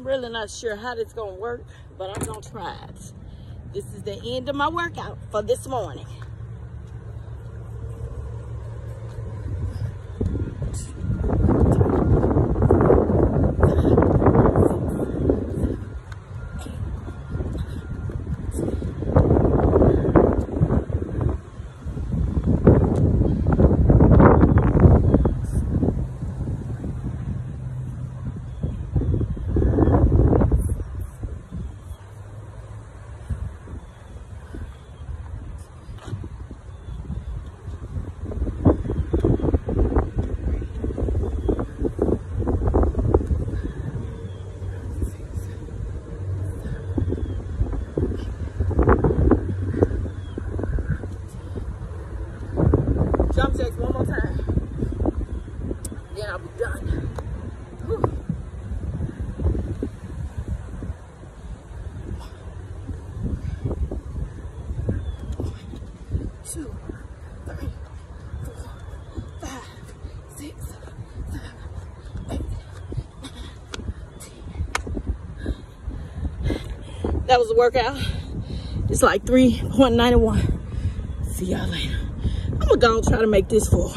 I'm really not sure how this gonna work, but I'm gonna try it. This is the end of my workout for this morning. Jump jacks one more time. Then I'll be done. That was a workout. It's like 3.91. See y'all later. I'm gonna go try to make this four.